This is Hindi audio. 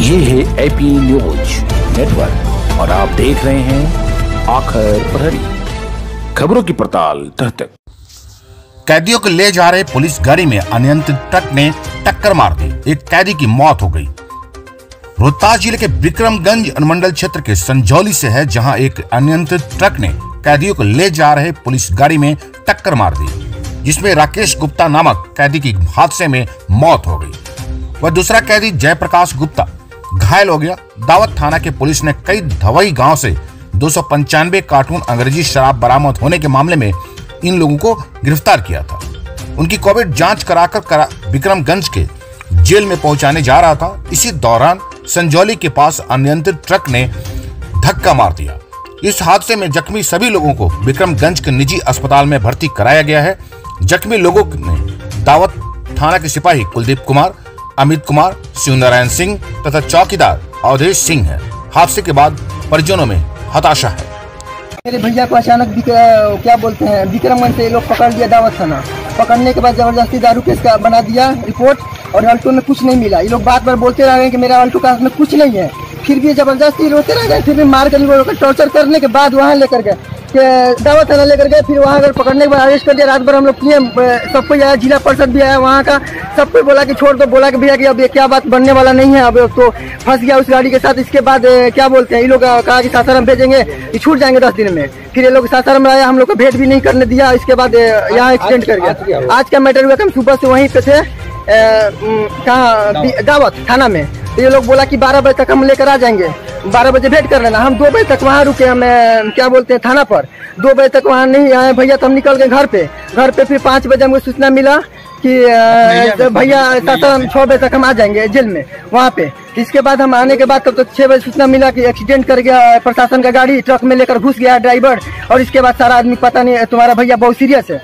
ये है एपी न्यूज़ नेटवर्क और आप देख रहे हैं आखिर प्रहरी। खबरों की पड़ताल तह तक कैदियों को ले जा रहे पुलिस गाड़ी में अनियंत्रित ट्रक ने टक्कर मार दी। एक कैदी की मौत हो गई। रोहतास ज़िले के विक्रमगंज अनुमंडल क्षेत्र के संजौली से है, जहाँ एक अनियंत्रित ट्रक ने कैदियों को ले जा रहे पुलिस गाड़ी में टक्कर मार दी, जिसमें राकेश गुप्ता नामक कैदी की हादसे में मौत हो गई। वह दूसरा कैदी जयप्रकाश गुप्ता घायल हो गया। दावत थाना के पुलिस ने कई धवई गाँव से दो सौ पंचानवे कार्टून अंग्रेज़ी शराब बरामद होने के मामले में इन लोगों को गिरफ़्तार किया था। उनकी कोविड जाँच कराकर करा, विक्रमगंज के जेल में पहुँचाने जा रहा था। इसी दौरान संजौली के पास अनियंत्रित ट्रक ने धक्का मार दिया। इस हादसे में जख्मी सभी लोगों को विक्रमगंज के निजी अस्पताल में भर्ती कराया गया है। जख्मी लोगों ने दावत थाना के सिपाही कुलदीप कुमार अमित कुमार शिव नारायण सिंह तथा चौकीदार अवधेश सिंह है। हादसे के बाद परिजनों में हताशा है। मेरे भैया को अचानक क्या बोलते हैं, विक्रमगंज से लोग पकड़ लिया दावत थाना। पकड़ने के बाद ज़बरदस्ती दारू केस का बना दिया, रिपोर्ट, और अल्टो में कुछ नहीं मिला। ये लोग बात बार बोलते रह गए कि मेरा अल्टो का में कुछ नहीं है। फिर भी ज़बरदस्ती रोते रह गए, फिर भी मार कर टॉर्चर करने के बाद वहाँ लेकर गए। कि दावत थाना लेकर गए फिर वहाँ अगर पकड़ने के बाद अरेस्ट कर दिया रात भर हम लोग किए सब कोई आया जिला परिषद भी आया वहाँ का सब कोई बोला कि छोड़ दो बोला कि भैया कि अब ये क्या बात बनने वाला नहीं है अब तो फंस गया उस गाड़ी के साथ इसके बाद क्या बोलते हैं ये लोग कहा कि सासाराम भेजेंगे ये छूट जाएँगे दस दिन में। फिर ये लोग सासाराम आया हम लोग को भेंट भी नहीं करने दिया इसके बाद यहाँ एक्सीडेंट कर गया। आज का मैटर हुआ कि हम सुबह से वहीं पे थे कहाँ दावत थाना में। तो ये लोग बोला कि बारह बजे तक हम लेकर आ जाएँगे। बारह बजे भेंट कर लेना। हम दो बजे तक वहाँ रुके हमें क्या बोलते हैं थाना पर। दो बजे तक वहाँ नहीं आए भैया तो हम निकल गए घर पे। घर पे फिर पाँच बजे हमको सूचना मिला कि भैया सासाराम छः बजे तक हम आ जाएँगे जेल में वहाँ पे। इसके बाद हम आने के बाद तब तक छः बजे सूचना मिला कि एक्सीडेंट कर गया प्रशासन का गाड़ी ट्रक में लेकर घुस गया ड्राइवर। और इसके बाद सारा आदमी पता नहीं तुम्हारा भैया बहुत सीरियस है।